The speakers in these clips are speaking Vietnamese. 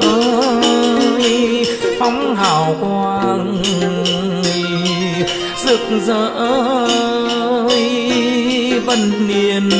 ơi phóng hào quang rực rỡ vân niên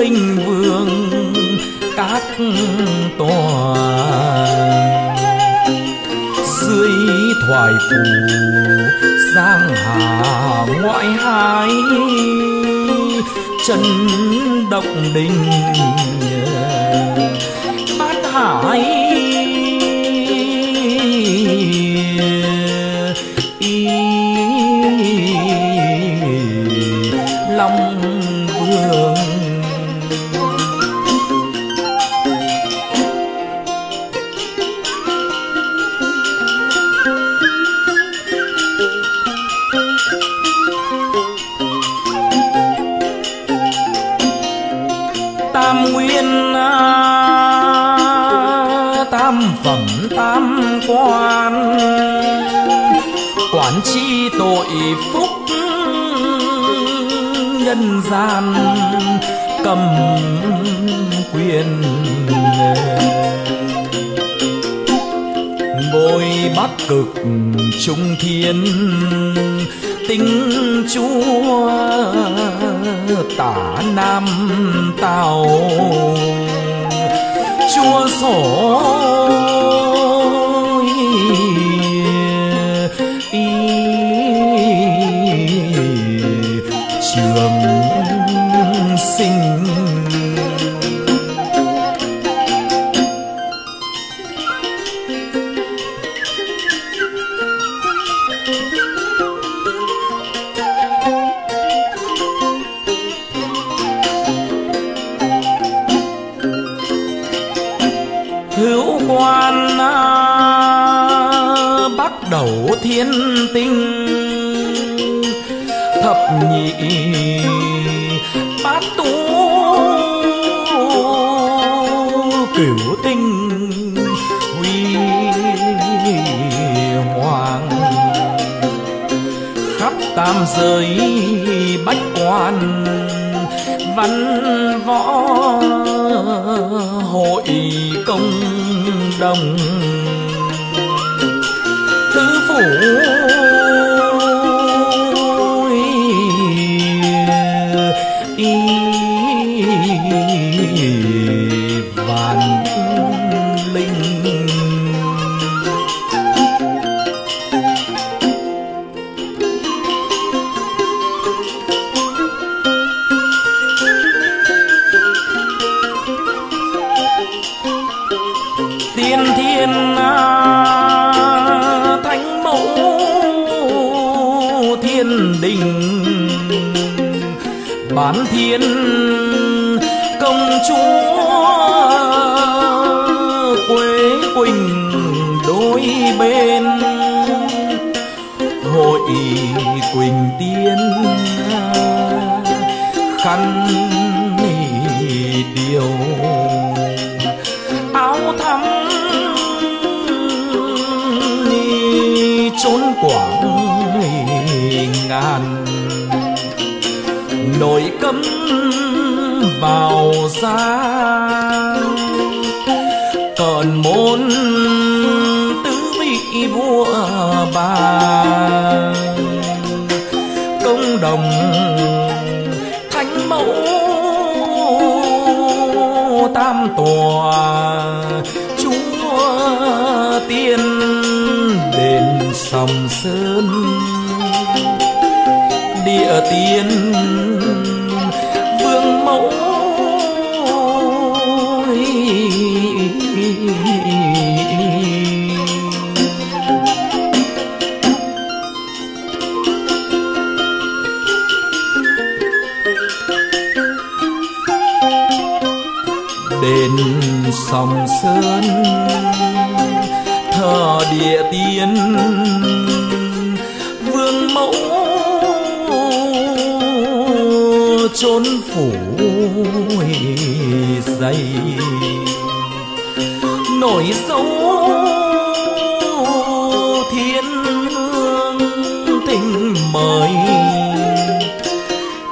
minh vương các tòa dưới thoại phù giang hà ngoại hải chân động đình bát hải gian cầm quyền bôi bắc cực trung thiên, tính chúa tả nam tàu chúa sổ tam giới bách quan văn võ hội công đồng. Tứ phủ vạn linh. Thiên vào sòng sơn, thờ địa tiên, vương mẫu chốn phủ dày. Nổi dấu thiên hương tình mời,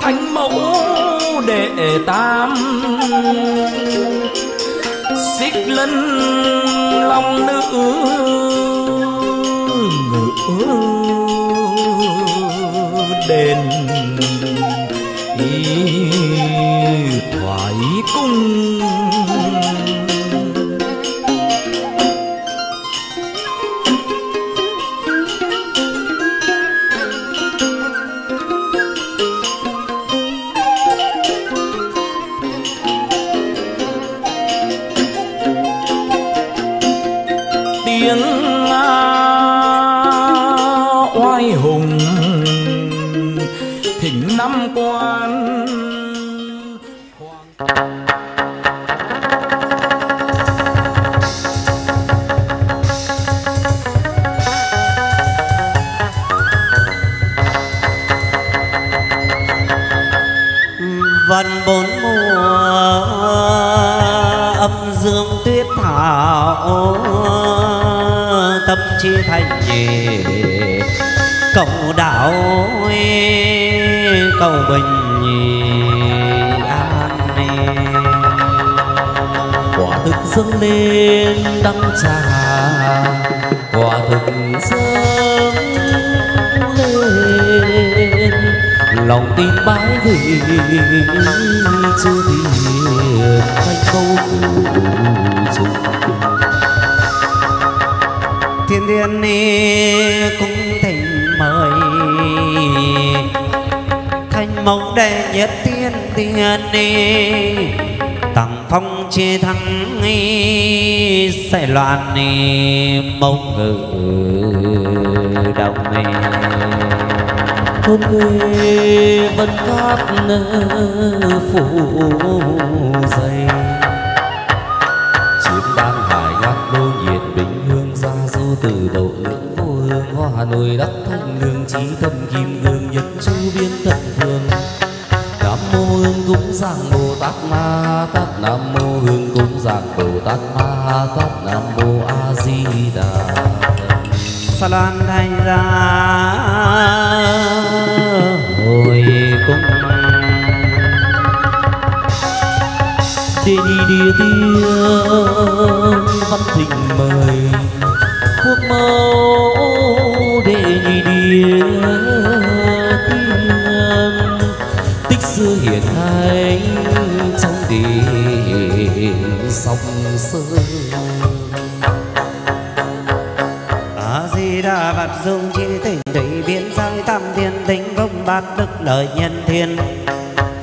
thánh mẫu đệ tam linh long nữ ngự đền ý thoại cung. Tìm tin bái chưa tìm thanh câu dùng thiên thiên ni cũng thỉnh mời. Thanh mộng đệ nhất tiên tiên ni. Tặng phong chia thắng ni sẽ loạn ni mông ngự đồng ni hôm quê vân cát phủ dày. Chiến đang hải ngát đô nhiệt bình hương ra du từ đầu lưỡng vô hương. Hoa hà nội đắc thanh lương trí thâm kim hương nhật chu biên tận phương. Nam mô hương cúng giảng bồ tát ma tát, nam mô hương cúng giảng bồ tát ma tát, nam mô a di đà phật sa lan thành ra. Hồi cung đi đi đi tiên văn thịnh mời Quốc mẫu đệ nhị đi tiên Tích xưa hiện hay trong địa sông sơn. Di dung chi tình thủy biến sai tam thiên tính công bát đức lợi nhân thiên.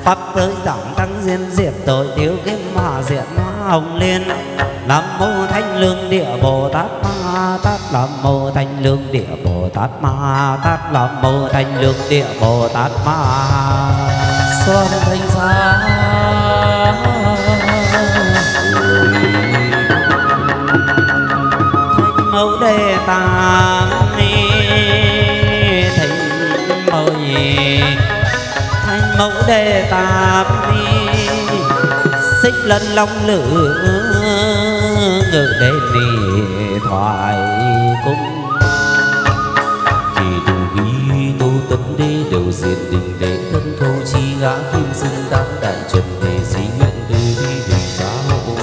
Pháp giới giảm tăng diên diệt tội thiếu kim hòa diện hóa hồng liên. Nam mô thanh lương địa bồ tát ma tát. Nam mô thanh lương địa bồ tát ma tát. Nam mô thanh lương địa bồ tát ma. Xoan thanh xa thanh mẫu đề tạp đề xích lân long lửa ngự đề ni thoại cung. Chỉ đủ ý tu tâm đế đều diện đình để thân thô chi gã kim sinh đám đại trần thể sĩ nguyện từ bi đình xã hộ.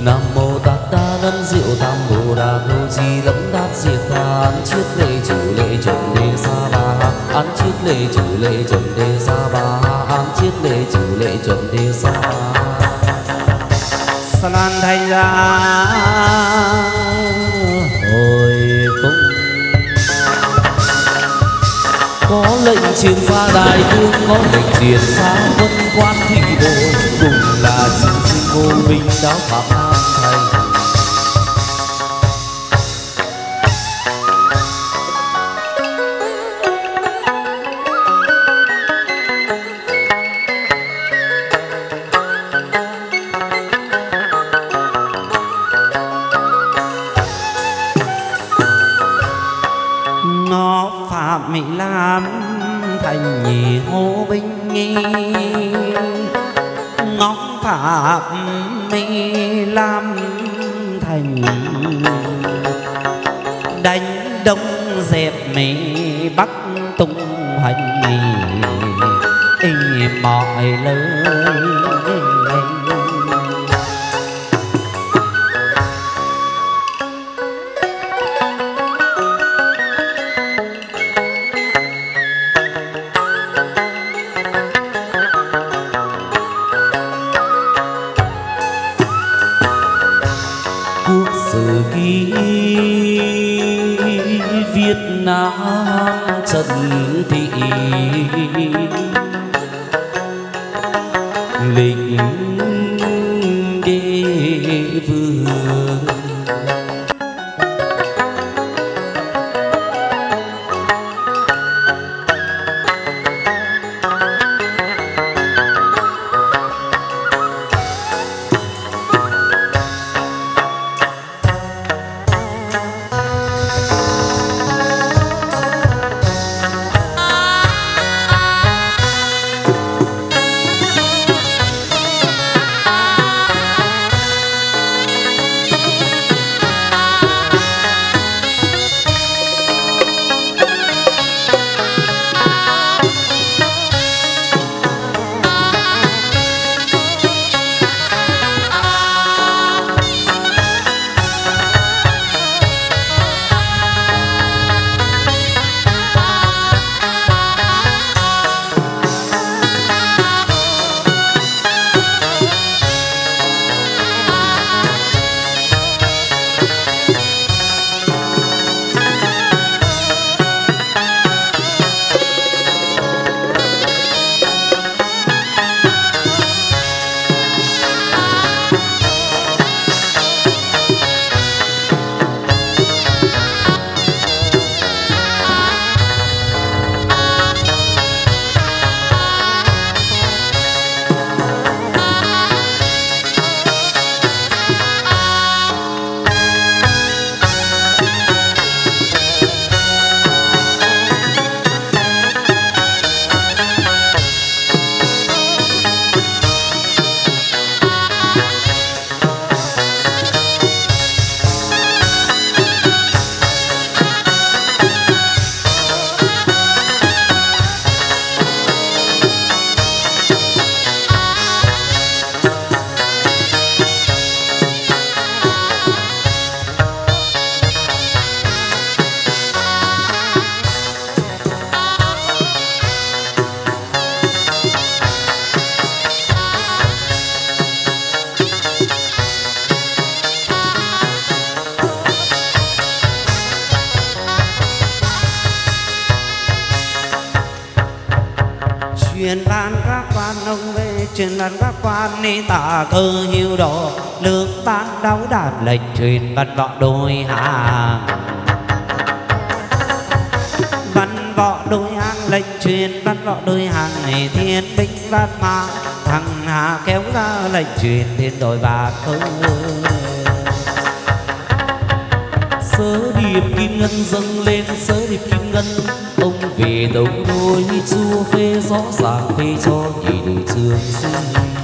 Nam mô tát đa lâm diệu tam bồ đà chi lẫm đát diệt tha án chiết lệ chủ lệ chuẩn đề sa ba. Án chiết lệ chủ lệ chuẩn đề sa ba. Án chiết lệ chủ lệ chuẩn đề sa ba. Sa lan thành ra hồi cung có lệnh chiến pha đại vương có lệnh diệt xa quân quan thị bộ. Cùng là chiến sinh vô minh giáo phạm này đế vương lệnh truyền văn võ đôi hàng văn võ đôi hàng lệnh truyền văn võ đôi hàng này thiên binh văn mã thằng hà kéo ra lệnh truyền thiên đội bạc ơi sớ điệp kim ngân dâng lên, sớ điệp kim ngân, ông về đầu đôi chua phê rõ ràng phê cho nhị đời trường sinh.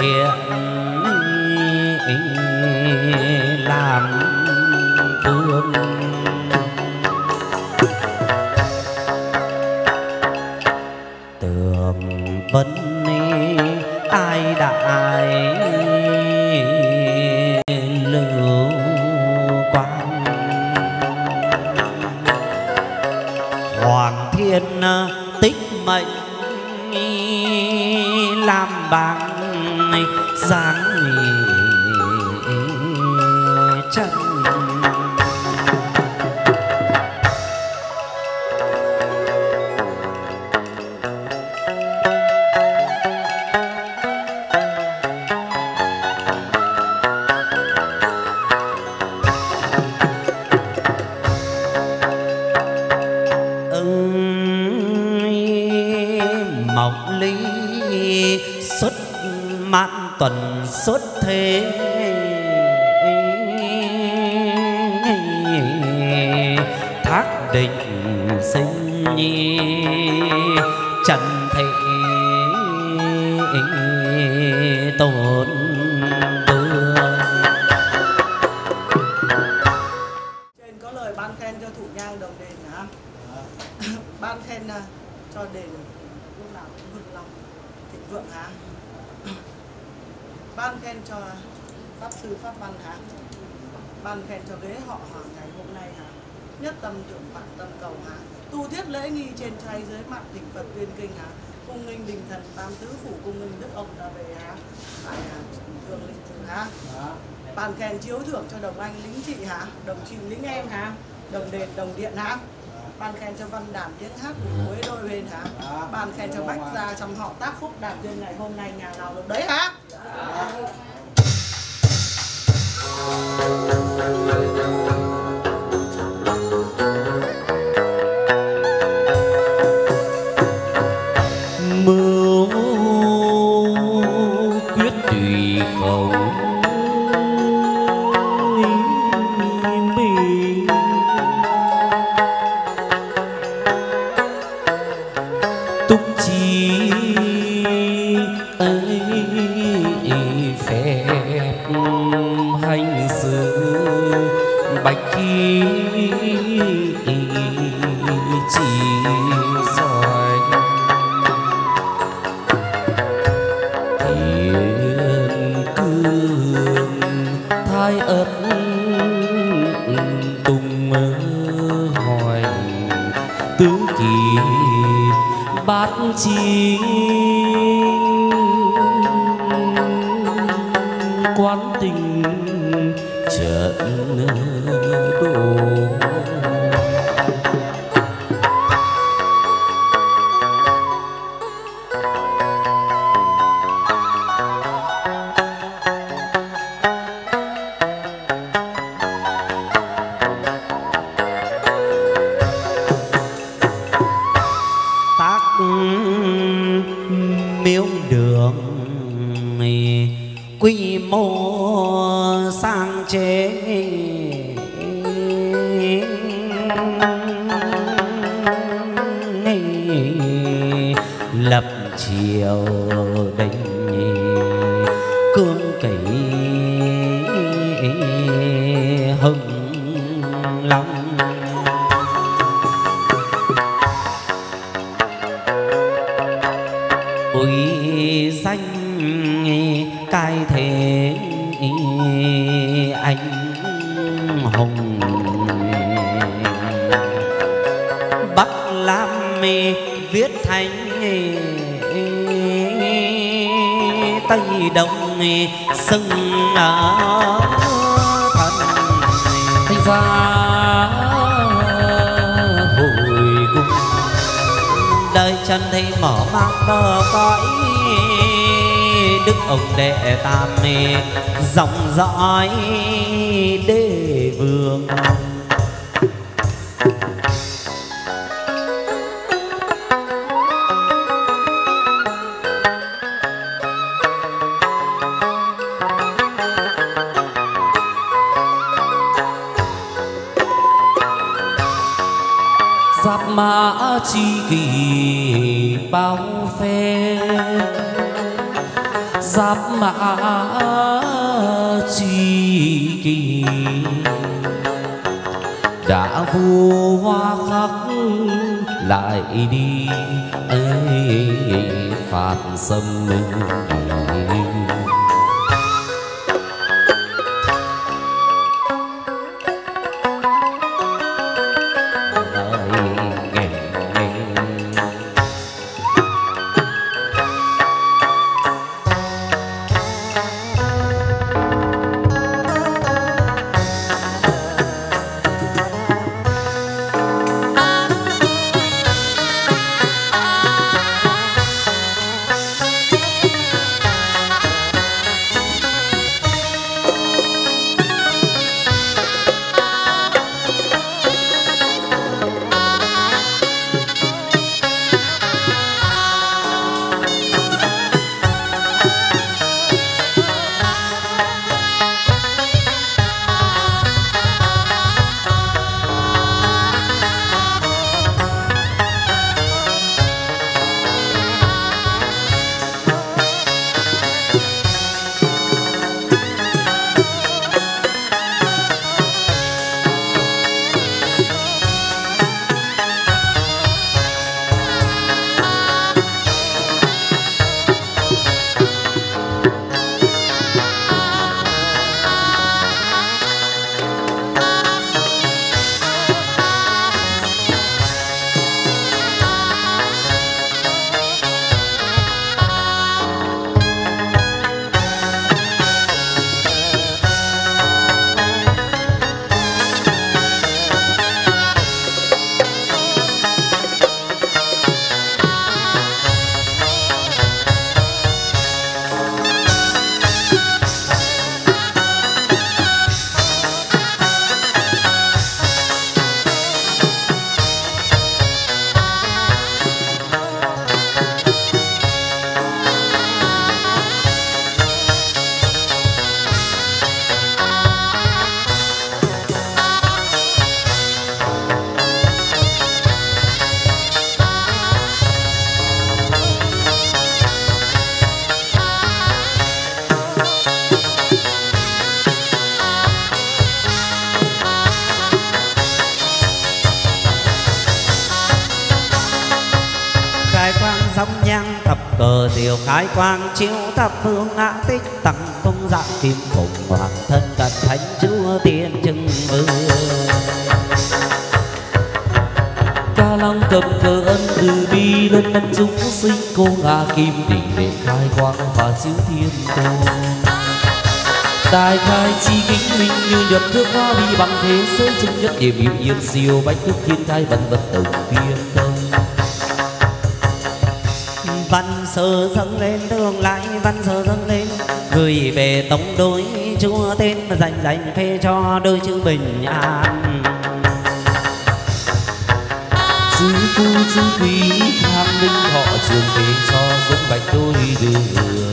thiện làm toàn khen cho bác ra trong họ tác khúc đạt duyên ngày hôm nay nhà nào được đấy hả? bạch khí chỉ giỏi thiên cương thái ất tung ờ, hoài tứ kỳ bát chi vua hoa khắc lại đi ấy phạt sâm mình nhang thập cờ diều khai quang chiếu thập phương ngã tích tăng công dạng kim cùng hoàng thân cận thánh chúa tiên chứng vương ca long cầm cờ ân từ bi lên ân chúng sinh cô ngã kim đỉnh để khai quang và chiếu thiên tôn. Tài khai chi kính minh như nhật thước hoa bi bằng thế giới chứng nhất điểm hiệu yên siêu bách thức thiên thai vân vật đồng tiên sơ dâng lên, tương lai văn sơ dâng lên. Gửi về tống đối chúa tên mà dành dành phê cho đôi chữ bình an. Chư phu chư quý, tham linh họ trường về cho dũng bạch đôi đường.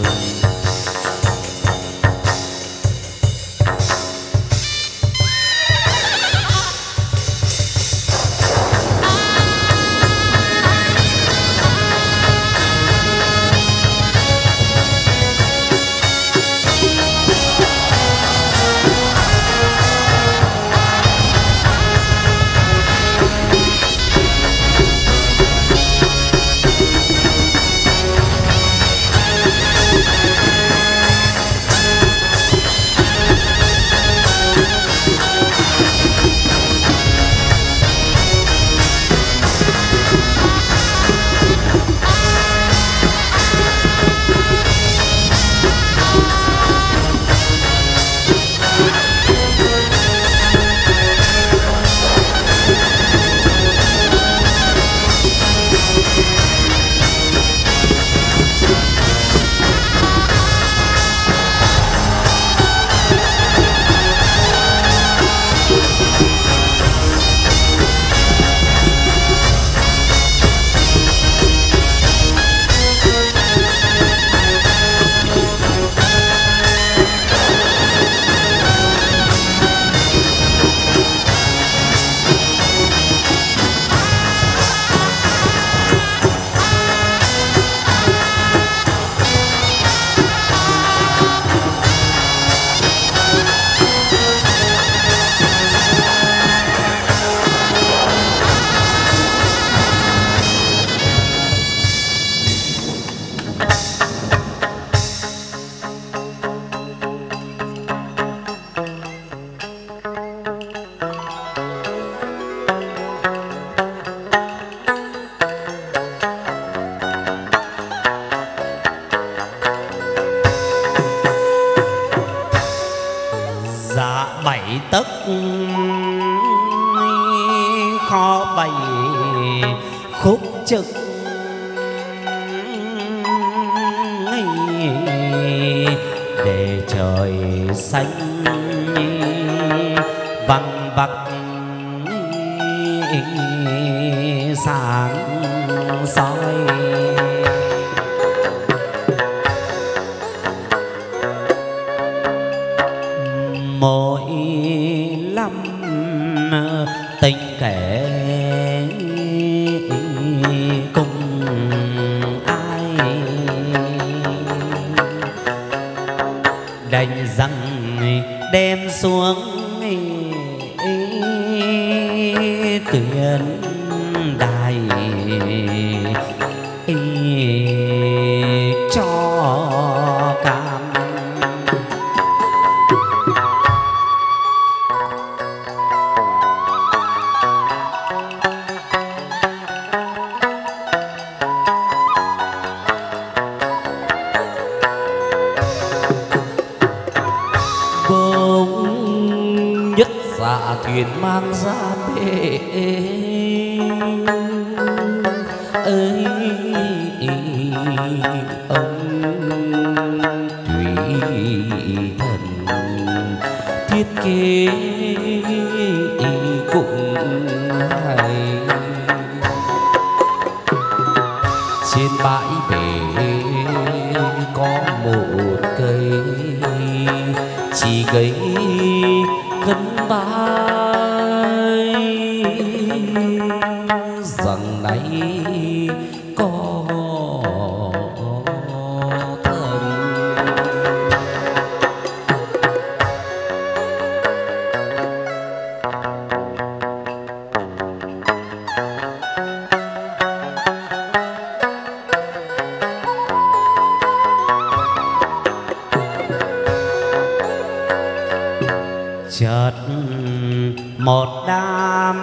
một đám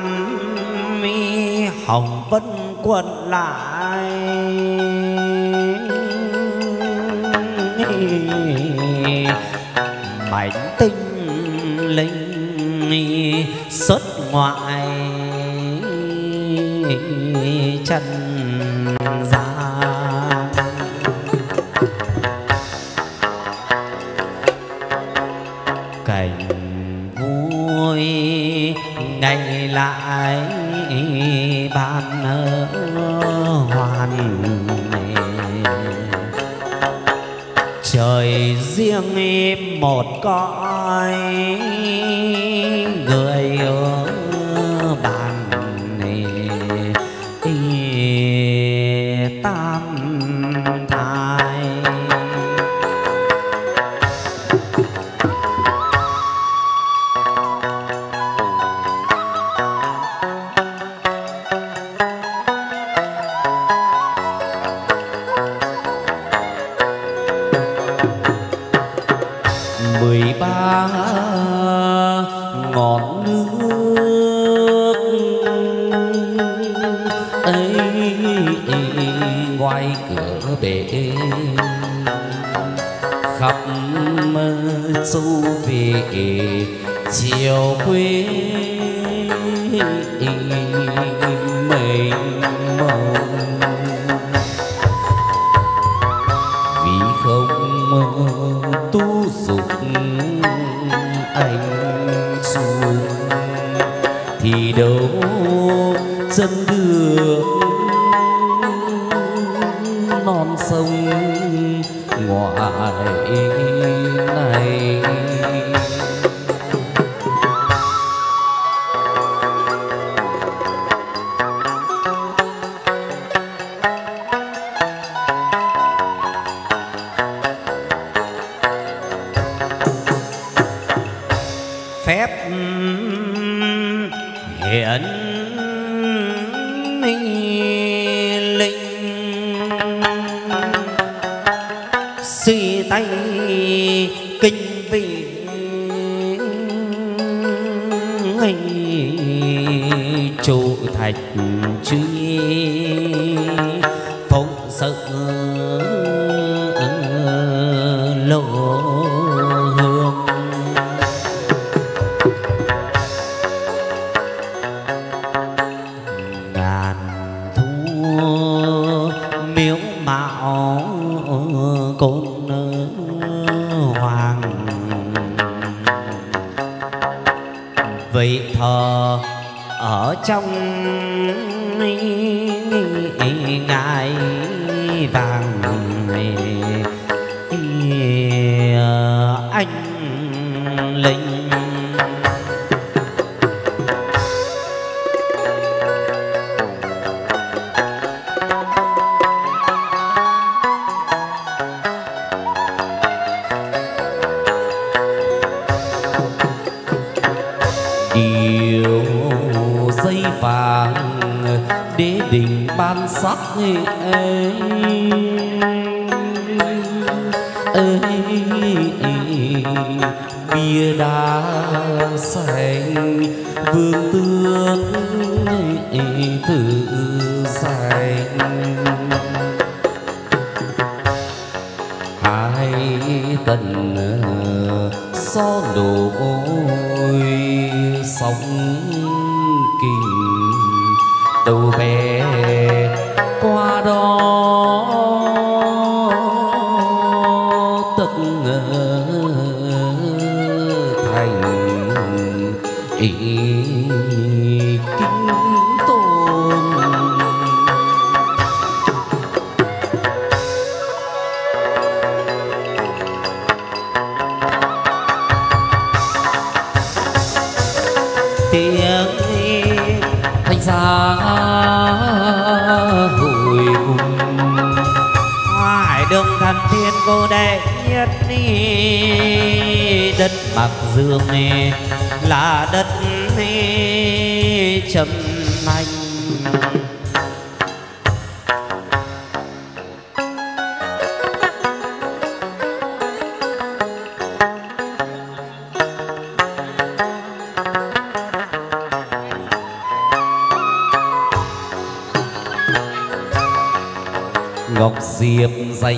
mi hồng vẫn quần lại. Mảnh tinh linh xuất ngoại chân một. Con நீ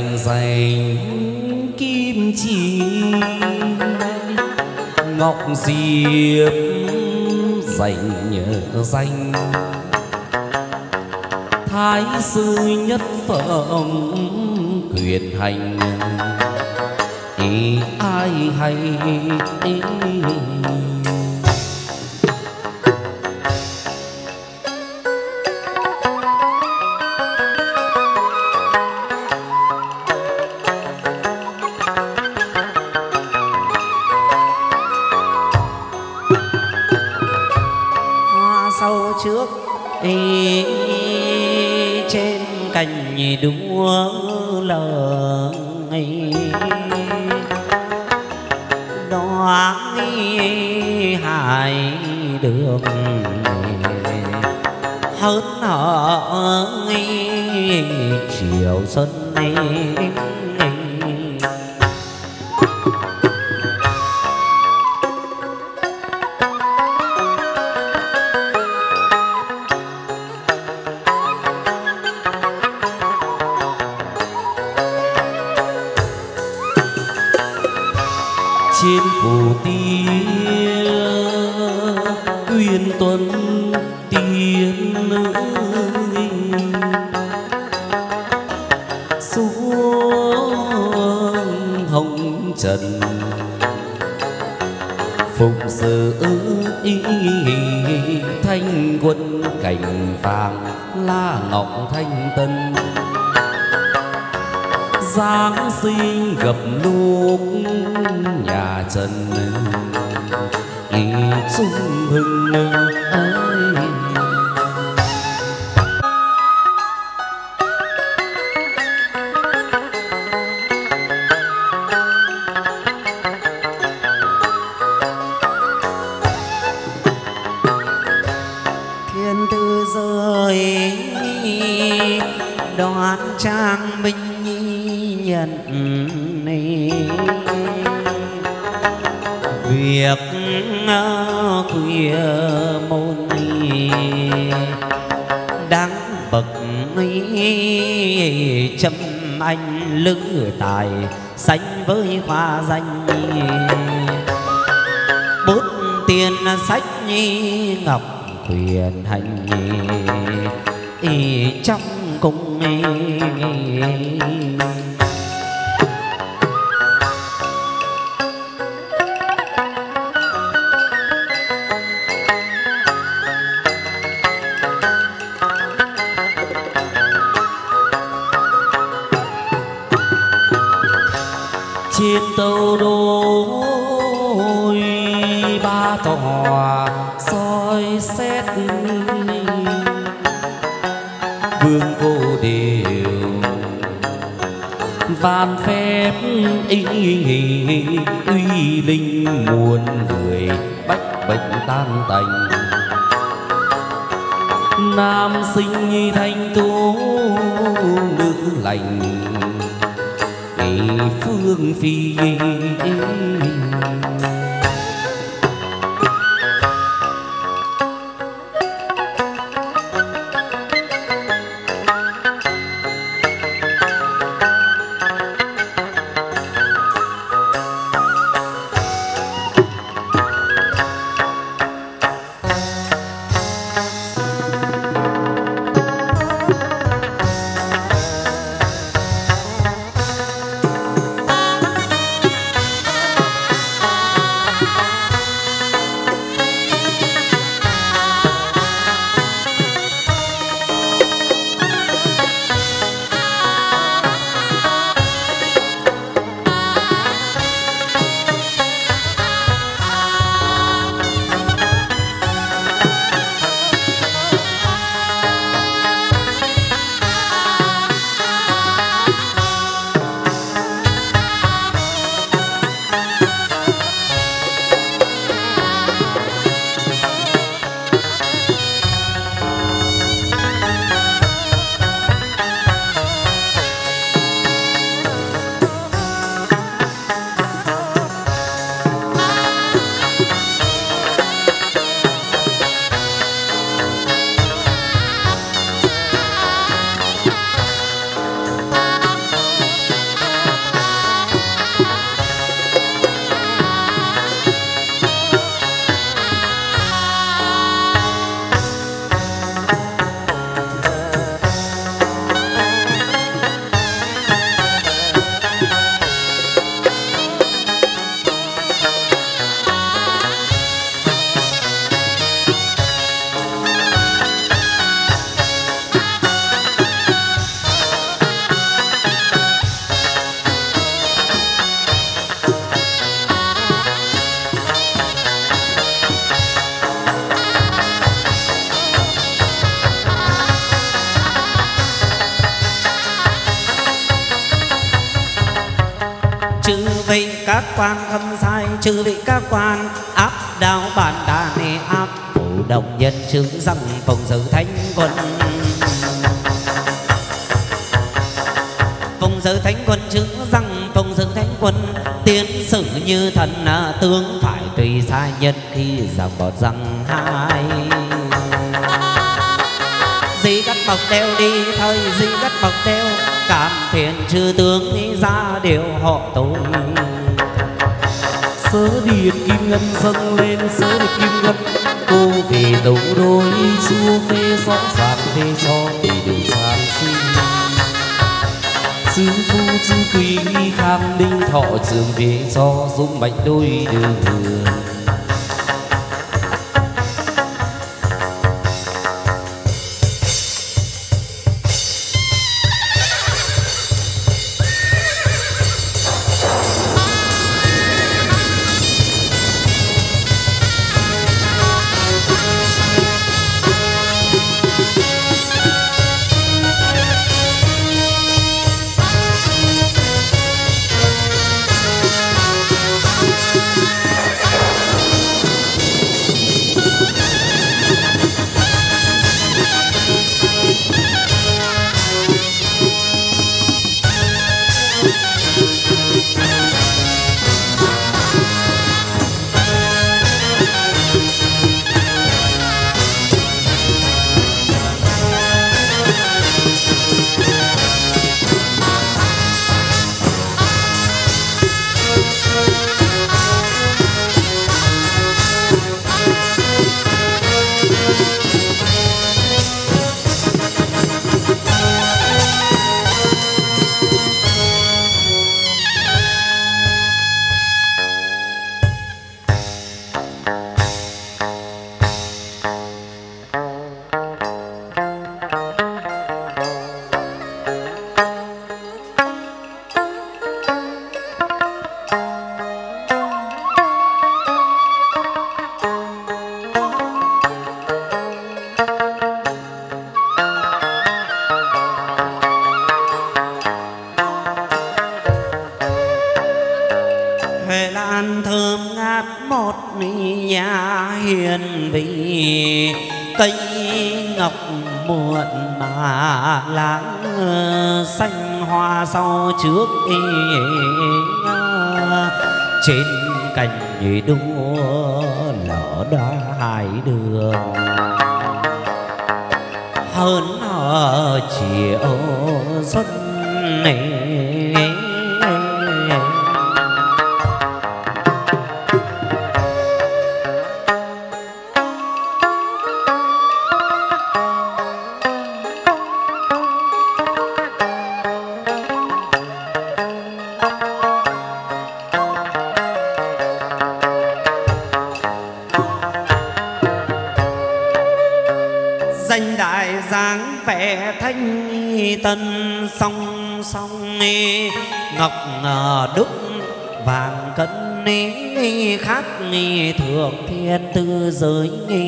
rành rành kim chi, ngọc diệp dành nhớ danh thái sư nhất phẩm quyền hành, ý ai hay ý ý. ngày đúng lờ ngày hại đường hớn hở chiều xuân nay sách nhi ngọc quyền hành nhi trong cung nhi ban phép ý uy linh muôn người bách bệnh tan tành. Nam sinh thanh tú, nữ lành phương phi chư vị các quan, áp đạo bản đàn áp, phủ đồng nhân chứng rằng phòng giữ thánh quân. Phòng giữ thánh quân chứng rằng phòng giữ thánh quân, tiến sử như thần à, tướng phải tùy sai nhân khi rằng bọt răng hai. Di cắt bọc đeo đi, thời di cắt bọc đeo, cảm thiện chư tướng, ra điều họ tôi sớ điện kim ngân, dâng lên sớ điện kim ngân. Cô về đầu đôi xua phê rõ ràng, về cho để đường sang xin sư phu chư quý kham đinh thọ, trường về cho dung mạnh đôi đường. Ni khác nghi thượng thiên tư giới nghi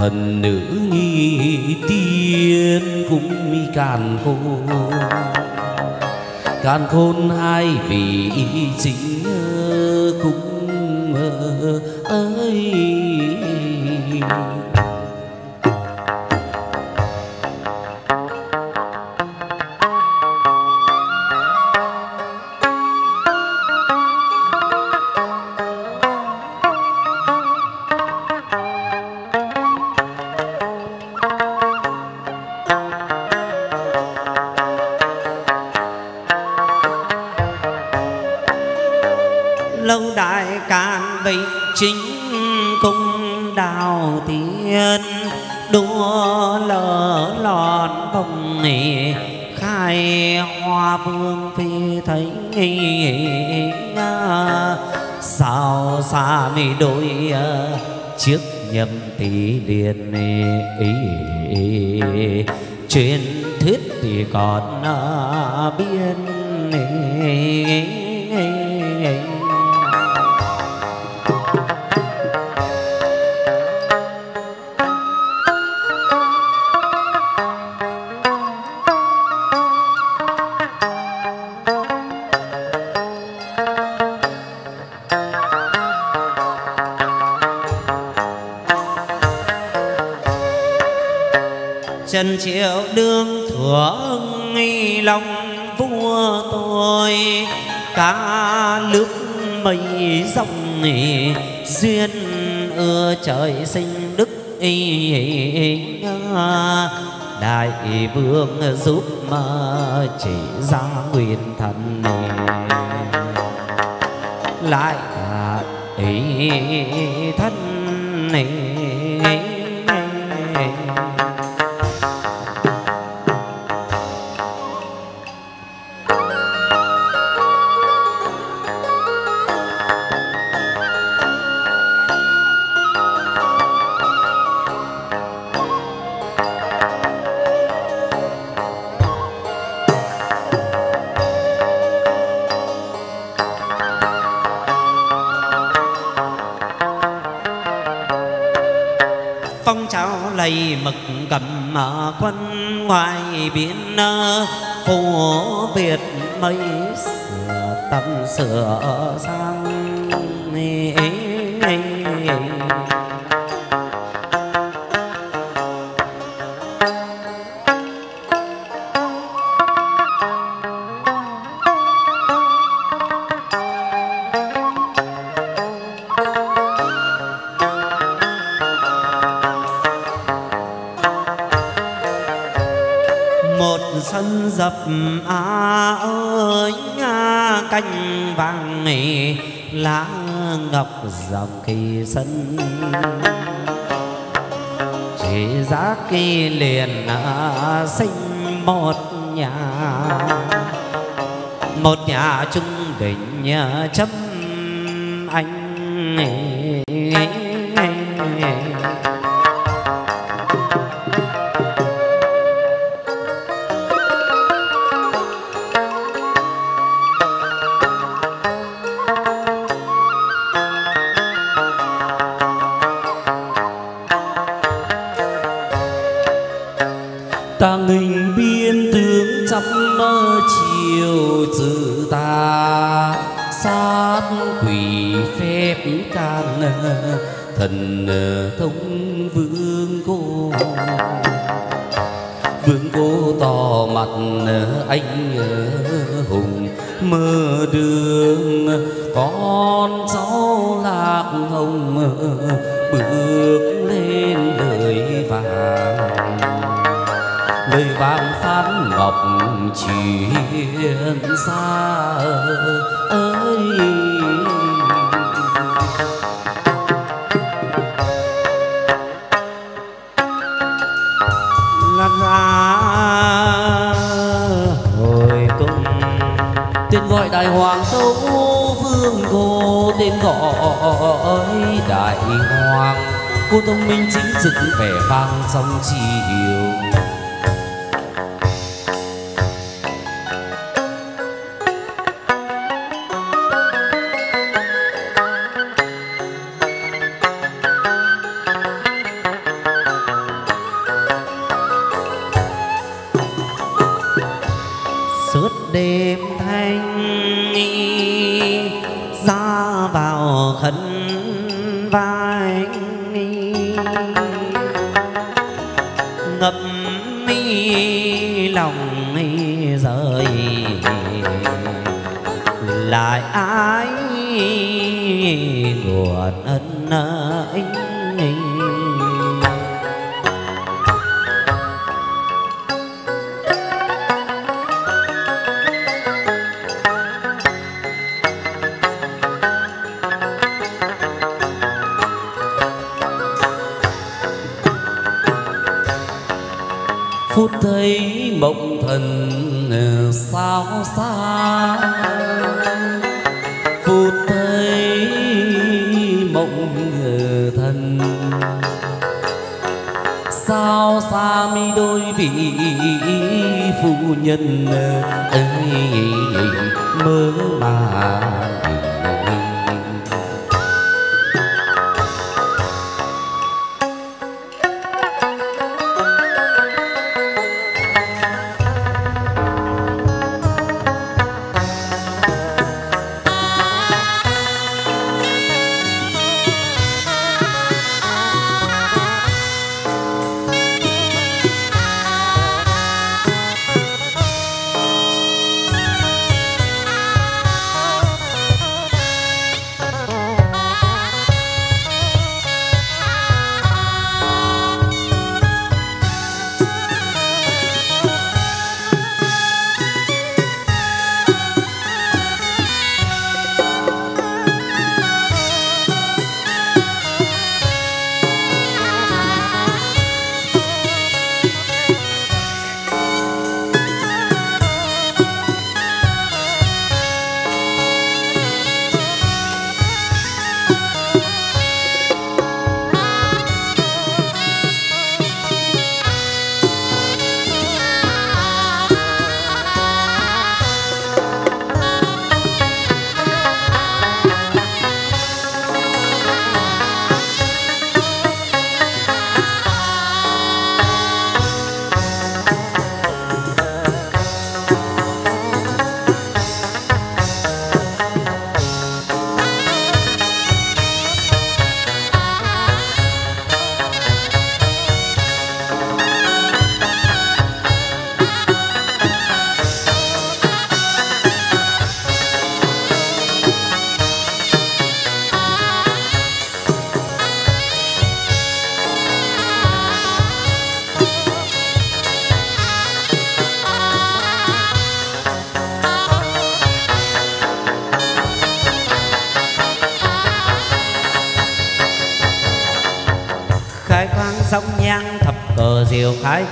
thần nữ nghi tiên cũng mi càn khôn. Càn khôn hai vị chính cũng ơi. Còn biết đại vương giúp mà chỉ ra nguyên thần. Ngoài biển phố việt mấy sửa tâm sửa sang dập à ơi à, nga canh vàng nghỉ, lá ngọc dòng kỳ sân. Chỉ giá kỳ liền à, sinh một nhà. Một nhà trung bình nhà chấm vẻ vang trong chiều suốt đêm thanh nghi ra vào khấn vai. Ngập mi lòng mi rời lại ái nguồn ân ấy phút thấy mộng thần ờ, sao xa. Phút thấy mộng ờ, thần, sao xa mi đôi vị phu nhân ờ, ơi mơ màng.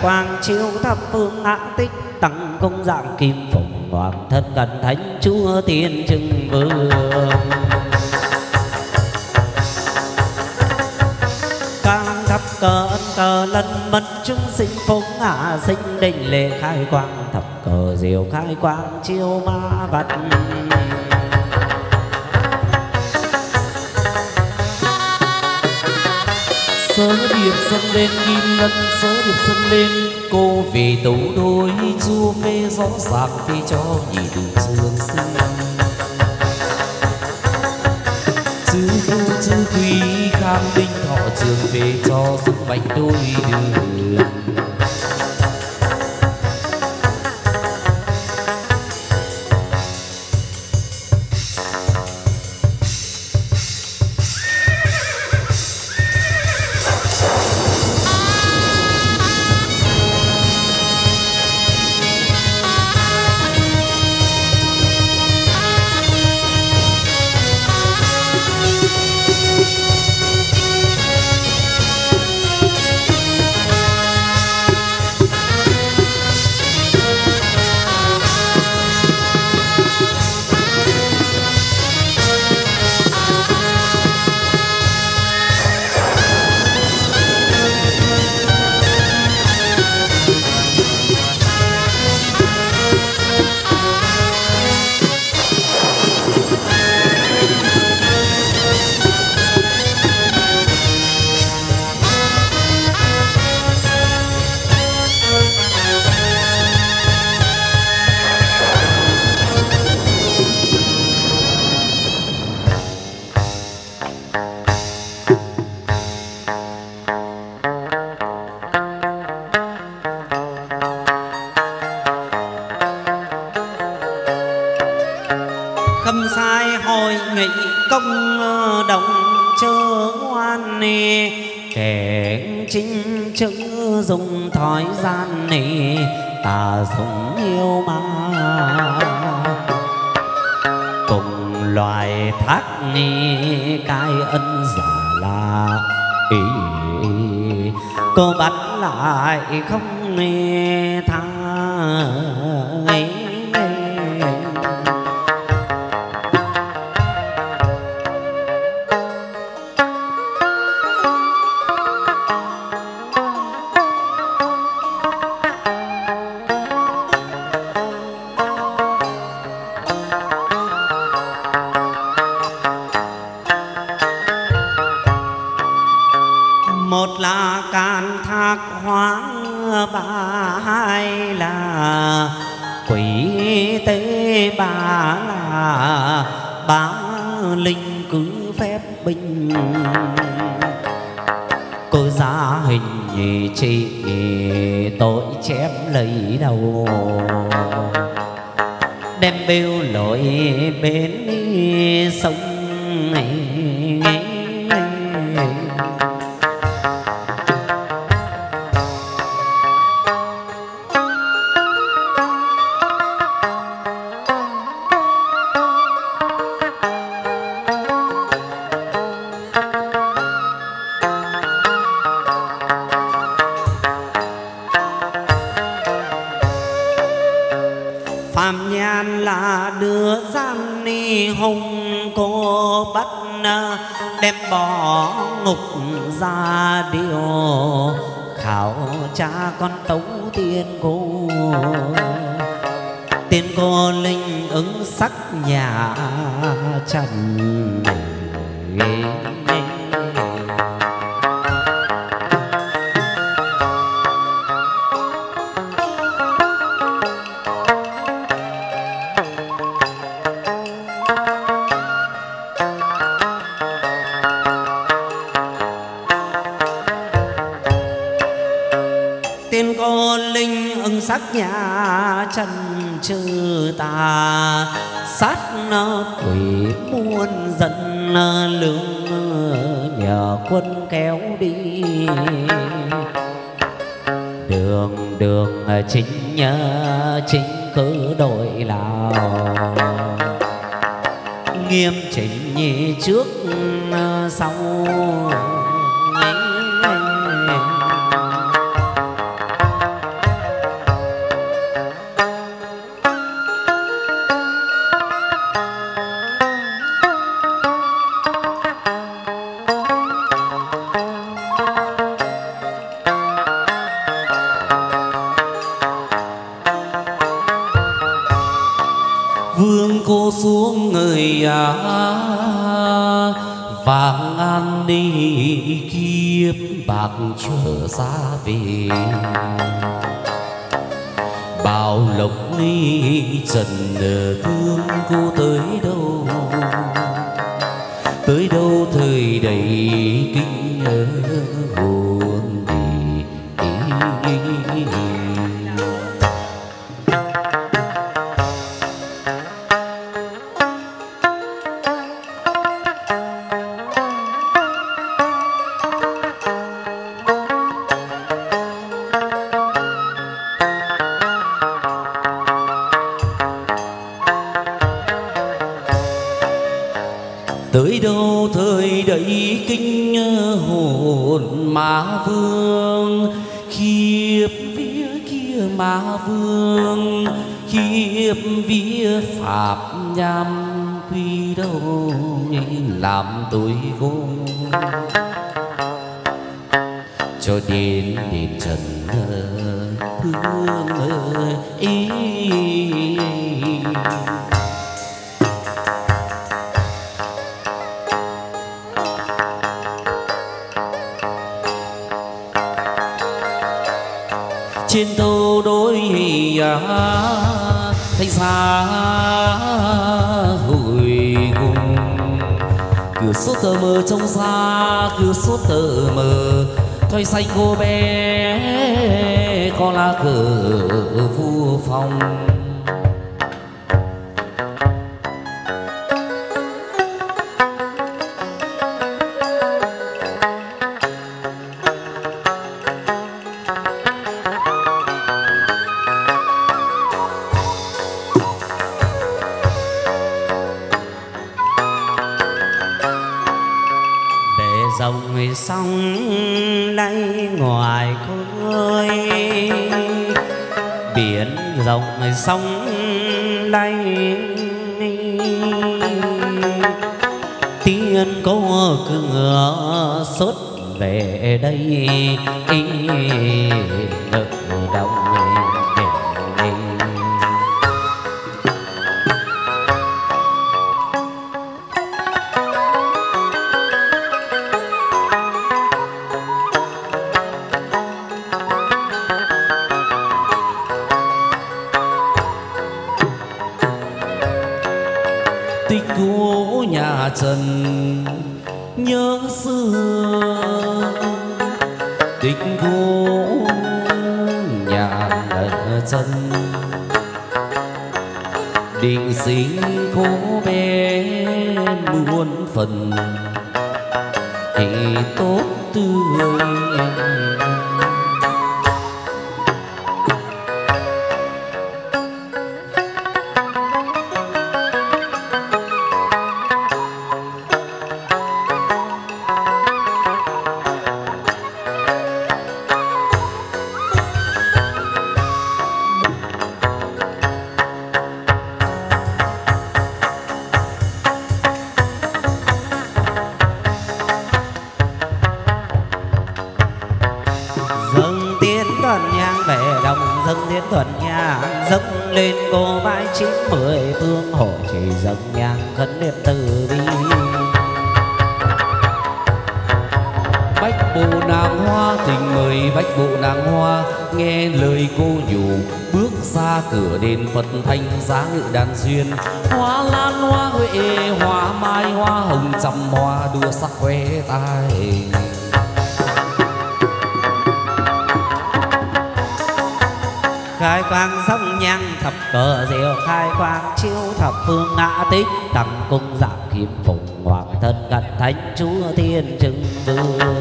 Quang chiếu thập phương ngã tích tăng công dạng kim phụng hoàng thân cẩn thánh chúa tiên trưng vương. Càng thập cờ ân cờ lân mật chúng sinh phúc ngã sinh định lệ khai quang, thập cờ diệu khai quang chiếu ma vật. Lên kim ngân sớ điệp dâng lên. Cô về tấu đôi chu phê rõ ràng phê cho nhị từ trường sinh chữ phu chữ quý kham linh thọ trường về cho sức mạnh đôi đường ngụy công ờ, đồng chớ hoan nề. Kẻ chính chữ dùng thói gian nề ta dùng yêu ma. Cùng loài thác nề cai ân giả là ý, cô bắt lại không nghe lời đầu. Đem biêu lội bên chân chư tà. Sát quỷ muôn dân, lương nhờ quân kéo đi. Đường đường chính chính cứ đổi lào. Nghiêm chỉnh trước, sau kiếp bạc trở xa về. Bao lộc ni trần thương cô tới đây. Sông lay ngoài khơi. Biển rộng sông lay tiên có cửa xuất về đây. Đợi chúa thiên trưng vương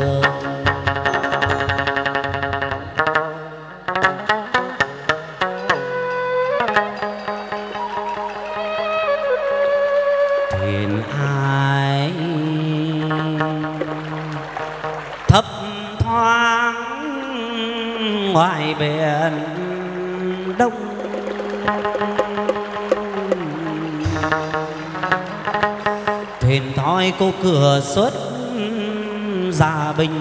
cô cửa xuất gia bình.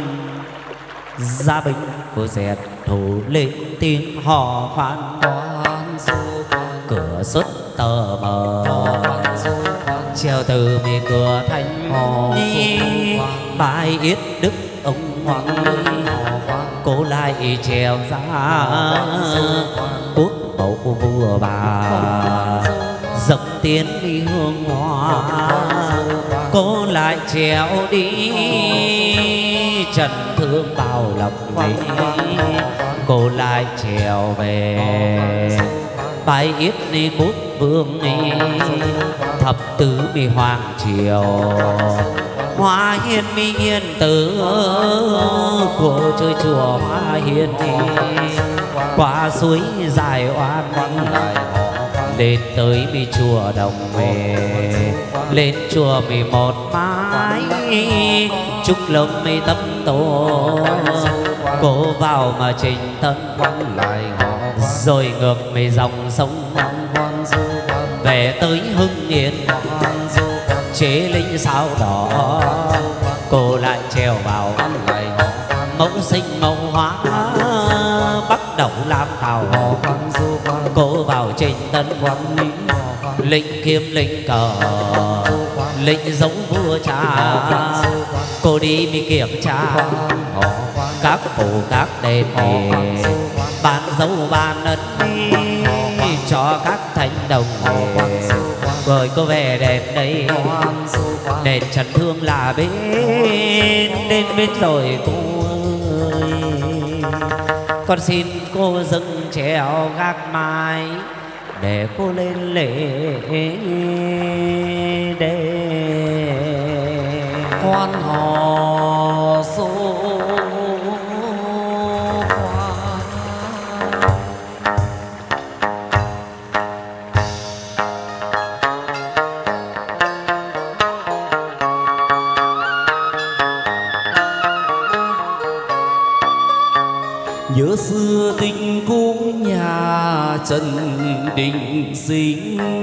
Gia bình của dẹt thủ lên tiếng hò khoan khoan cửa xuất tờ mờ. Treo từ mi cửa thanh nhi. bài yết đức ông hoàng cô lại treo ra quốc bầu vua bà dập tiến đi hương hoa. Cô lại trèo đi trần thương bao lòng này cô lại trèo về bài ít ni cút vương ni. Thập tứ mi hoàng triều hoa hiên mi hiên tử. Cô chơi chùa hoa hiên đi, qua suối dài oan lại lên tới mi chùa đồng về lên chùa mười một mái chúc lông mi tâm tổ. Cố vào mà trình tân lại rồi ngược mi dòng sông. Về tới hưng yên chế linh sao đỏ. Cô lại trèo vào mẫu sinh mẫu hóa bắt đầu làm tàu cô vào trình tân quang lĩnh kiếm lĩnh cờ lĩnh giống vua cha. Cô đi mi kiểm tra, các phủ, các đền ban dấu ban ấn cho các thánh đồng rồi cô về đền đây. Đền trần thương là bên, đến bên rồi cô con xin cô dâng trèo gác mái để cô lên lễ để quan họ trần đình sinh.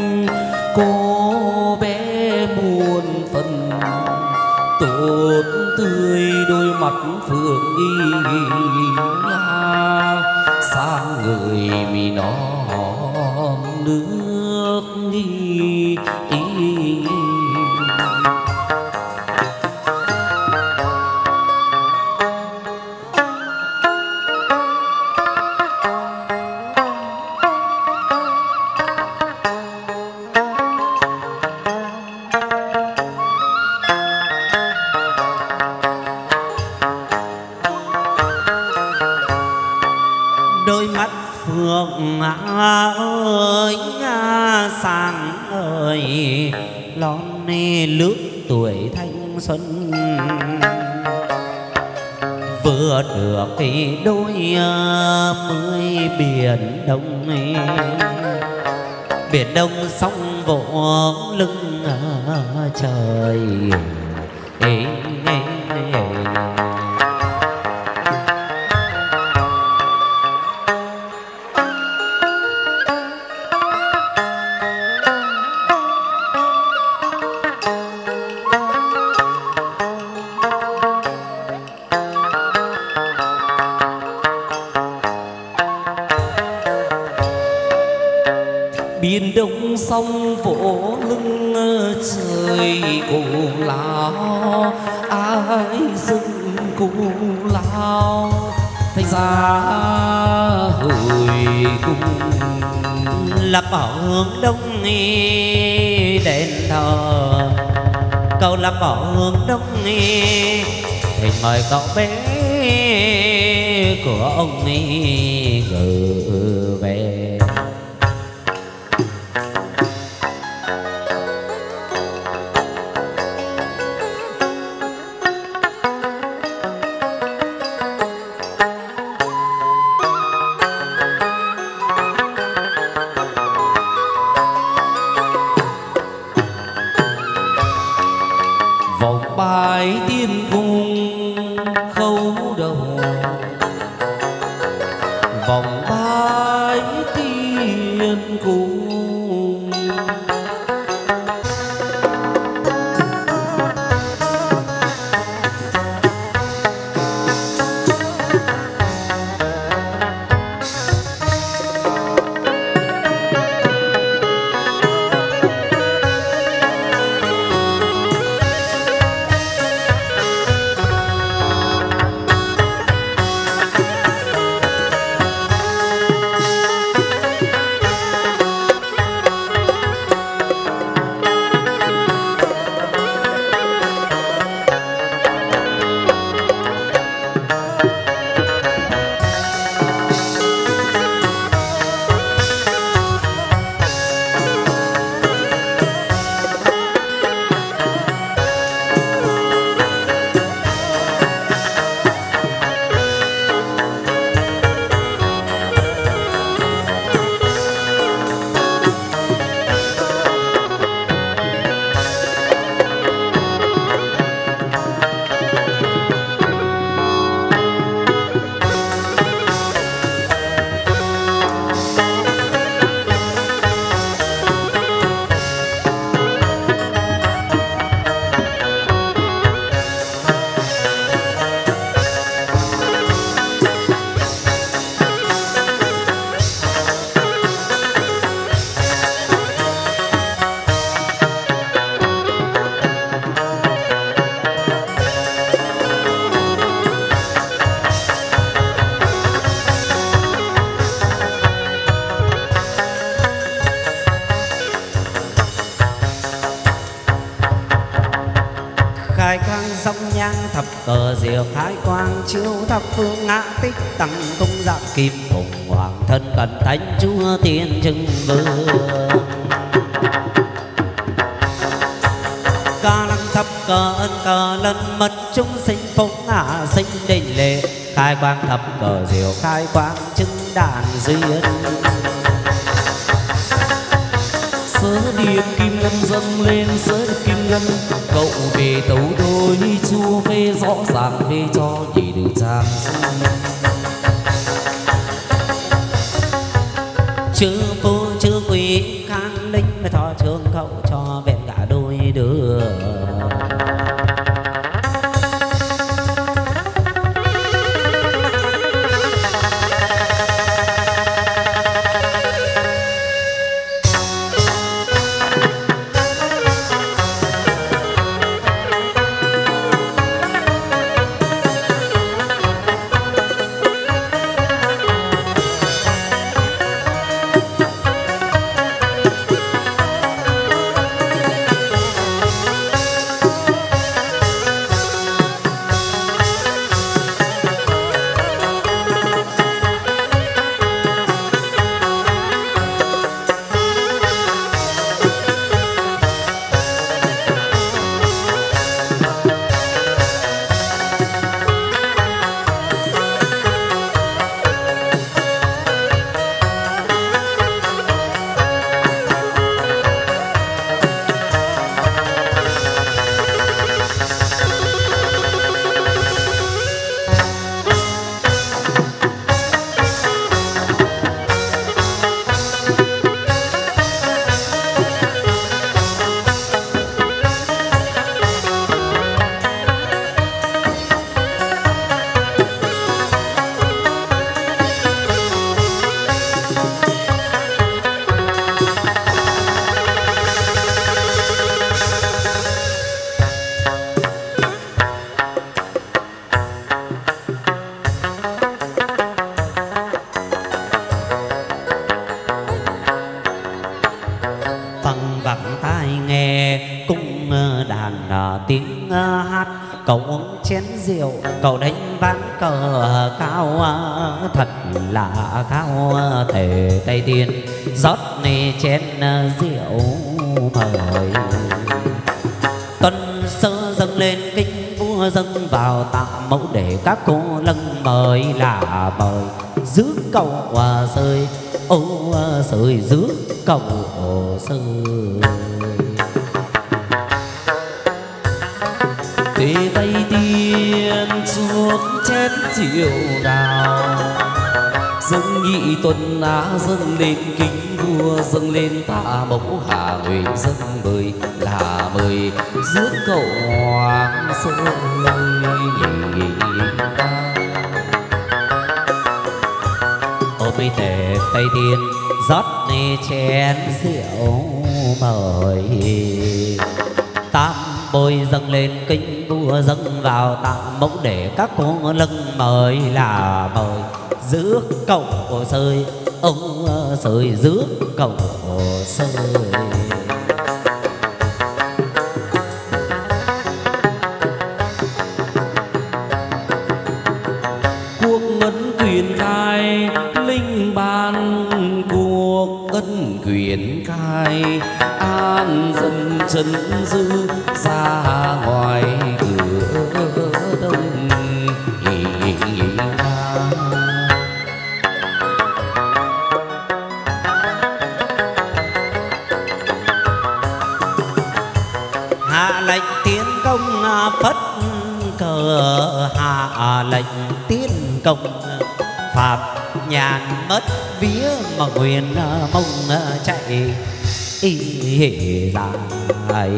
Kim cờ diều khai quang chứng đàn duyên sớ điệp kim ngân dâng lên, sớ kim ngân. Cậu về tấu đôi chua phê, rõ ràng phê cho nhị được trang chữ phu chữ quý khang linh thọ trường cậu cho vẹn cả đôi đường. Chén à, rượu mời. Tuần sơ dâng lên kinh vua dâng vào, tặng mẫu để các cô lân mời là mời. Giữ cầu rơi, ô à, rơi, giữ cầu rơi tê tay tiên xuống chén rượu đào dâng nhị tuần á dâng lên kính vua, dâng lên tạ mẫu hà nguyện dâng mời, là mời rước cậu hoàng sơn nhị ta ôi tề tây tiên rót nê chén rượu mời. Tam bôi dâng lên kinh vua dâng vào tặng mẫu để các cô lưng mời là mời. Rước cầu sơi, ông rơi cổng cầu sơi. Cuộc ngân quyền khai linh ban cuộc ân quyền khai an dân trần dư mất vía mà nguyện à, mong à, chạy. Ý hề dài.